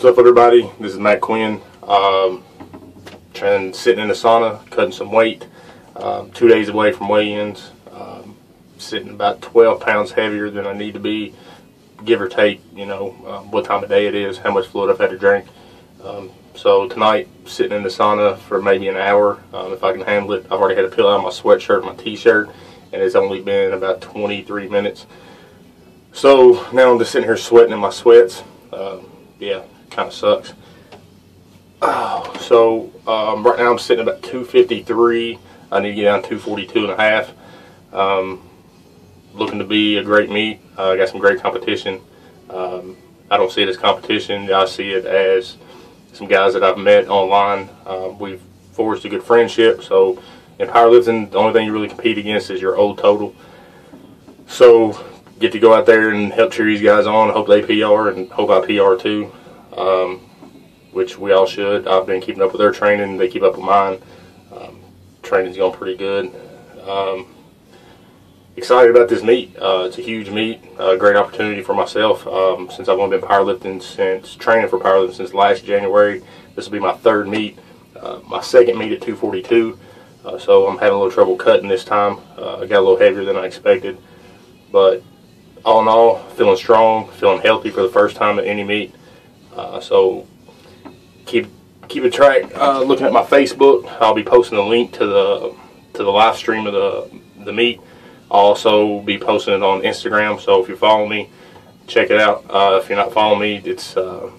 What's up, everybody? This is Matt Quinn. Um, trying sitting in the sauna, cutting some weight. Um, two days away from weigh-ins. Um, sitting about 12 pounds heavier than I need to be, give or take. You know um, what time of day it is, how much fluid I've had to drink. Um, so tonight, sitting in the sauna for maybe an hour, um, if I can handle it. I've already had to peel out my sweatshirt, and my t-shirt, and it's only been about 23 minutes. So now I'm just sitting here sweating in my sweats. Uh, yeah, kind of sucks. Oh, so um, right now I'm sitting about 253. I need to get down 242 and a half. Um, looking to be a great meet. Uh, I got some great competition. Um, I don't see it as competition. I see it as some guys that I've met online. Uh, we've forged a good friendship. So in powerlifting, the only thing you really compete against is your old total. So get to go out there and help cheer these guys on. Hope they PR and hope I PR too um, which we all should. I've been keeping up with their training. They keep up with mine. Um, training's going pretty good. Um, excited about this meet. Uh, it's a huge meet, a great opportunity for myself. Um, since I've only been powerlifting since training for powerlifting since last January, this will be my third meet. Uh, my second meet at 242. Uh, so I'm having a little trouble cutting this time. Uh, I got a little heavier than I expected, but all in all, feeling strong, feeling healthy for the first time at any meet. Uh, so keep keep a track. Uh, looking at my Facebook, I'll be posting a link to the to the live stream of the the meet. I'll also be posting it on Instagram. So if you follow me, check it out. Uh, if you're not following me, it's uh,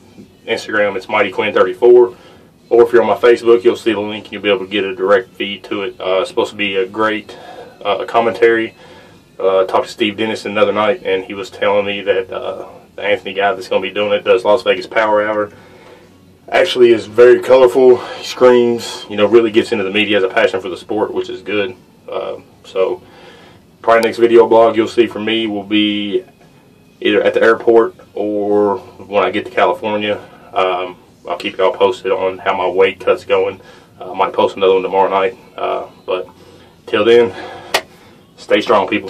Instagram. It's Mighty Quinn 34. Or if you're on my Facebook, you'll see the link and you'll be able to get a direct feed to it. Uh, it's supposed to be a great uh, commentary. Talked to Steve Dennis another night, and he was telling me that the Anthony guy that's going to be doing it does Las Vegas Power Hour. Actually, is very colorful. He screams, you know, really gets into the media, has a passion for the sport, which is good. Uh, so, probably next video blog you'll see from me will be either at the airport or when I get to California. Um, I'll keep y'all posted on how my weight cut's going. Uh, I might post another one tomorrow night. Uh, but till then, stay strong, people.